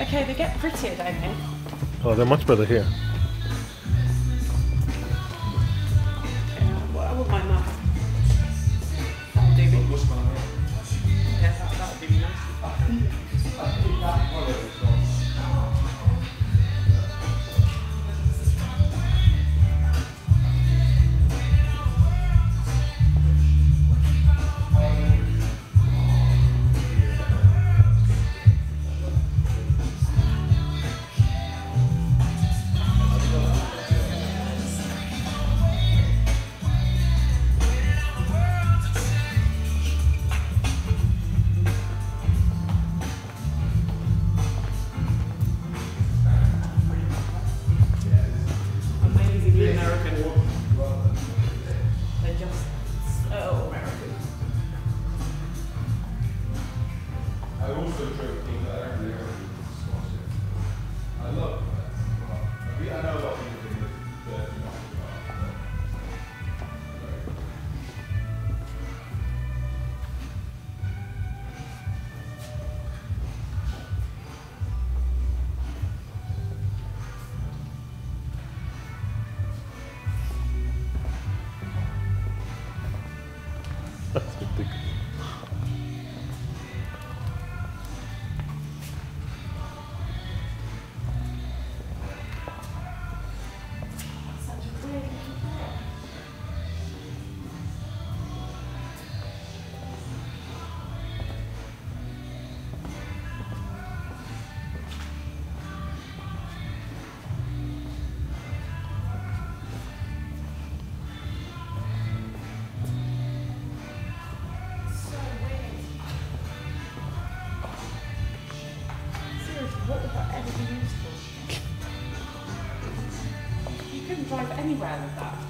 Okay, they get prettier don't they? Oh, they're much better here. Yeah, that would be nice. Rusu couldn't drive anywhere with that.